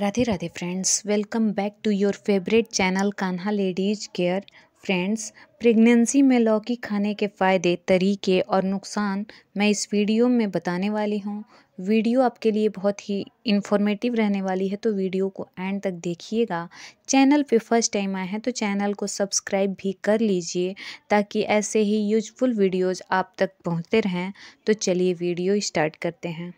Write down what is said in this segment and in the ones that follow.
Radhe Radhe friends welcome back to your favourite channel Kanha ladies care friends pregnancy में लौकी खाने के फ़ायदे, तरीके और नुकसान मैं इस वीडियो में बताने वाली हूँ। वीडियो आपके लिए बहुत ही इन्फॉर्मेटिव रहने वाली है तो वीडियो को एंड तक देखिएगा। चैनल पे फ़र्स्ट टाइम आए हैं तो चैनल को सब्सक्राइब भी कर लीजिए, ताकि ऐसे ही यूजफुल वीडियोज़ आप तक पहुँचते रहें। तो चलिए वीडियो स्टार्ट करते हैं।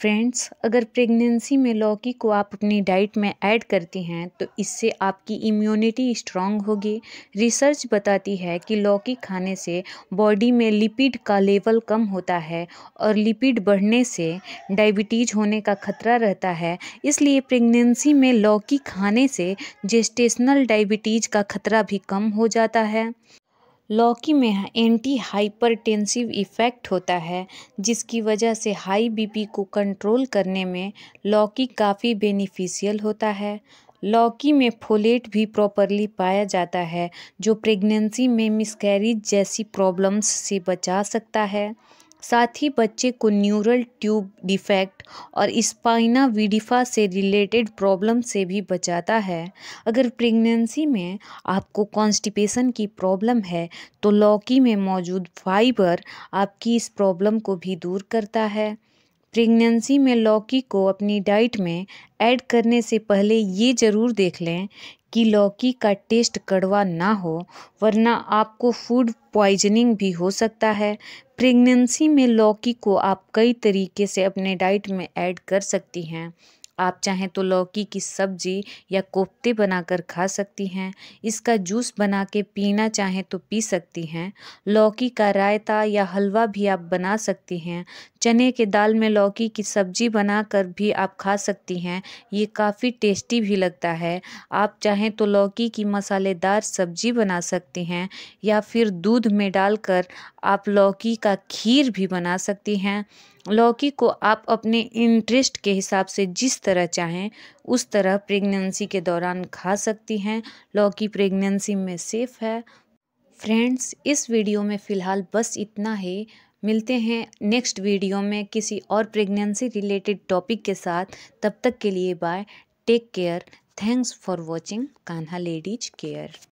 फ्रेंड्स अगर प्रेगनेंसी में लौकी को आप अपनी डाइट में ऐड करती हैं तो इससे आपकी इम्यूनिटी स्ट्रांग होगी। रिसर्च बताती है कि लौकी खाने से बॉडी में लिपिड का लेवल कम होता है और लिपिड बढ़ने से डायबिटीज़ होने का खतरा रहता है। इसलिए प्रेगनेंसी में लौकी खाने से जेस्टेशनल डायबिटीज़ का खतरा भी कम हो जाता है। लौकी में एंटी हाइपरटेंसिव इफ़ेक्ट होता है, जिसकी वजह से हाई बीपी को कंट्रोल करने में लौकी काफ़ी बेनिफिशियल होता है। लौकी में फोलेट भी प्रॉपरली पाया जाता है, जो प्रेगनेंसी में मिसकैरिज जैसी प्रॉब्लम्स से बचा सकता है। साथ ही बच्चे को न्यूरल ट्यूब डिफेक्ट और स्पाइना विडिफा से रिलेटेड प्रॉब्लम से भी बचाता है। अगर प्रेगनेंसी में आपको कॉन्स्टिपेशन की प्रॉब्लम है तो लौकी में मौजूद फाइबर आपकी इस प्रॉब्लम को भी दूर करता है। प्रेगनेंसी में लौकी को अपनी डाइट में ऐड करने से पहले ये ज़रूर देख लें कि लौकी का टेस्ट कड़वा ना हो, वरना आपको फ़ूड पॉइजनिंग भी हो सकता है। प्रेगनेंसी में लौकी को आप कई तरीके से अपने डाइट में ऐड कर सकती हैं। आप चाहें तो लौकी की सब्ज़ी या कोफ्ते बनाकर खा सकती हैं। इसका जूस बना के पीना चाहें तो पी सकती हैं। लौकी का रायता या हलवा भी आप बना सकती हैं। चने के दाल में लौकी की सब्ज़ी बनाकर भी आप खा सकती हैं। ये काफ़ी टेस्टी भी लगता है। आप चाहें तो लौकी की मसालेदार सब्ज़ी बना सकती हैं या फिर दूध में डालकर आप लौकी का खीर भी बना सकती हैं। लौकी को आप अपने इंटरेस्ट के हिसाब से जिस तरह चाहें, उस तरह प्रेगनेंसी के दौरान खा सकती हैं। लौकी प्रेगनेंसी में सेफ़ है। फ्रेंड्स इस वीडियो में फ़िलहाल बस इतना ही। मिलते हैं नेक्स्ट वीडियो में किसी और प्रेगनेंसी रिलेटेड टॉपिक के साथ। तब तक के लिए bye take care thanks for watching Kanha ladies care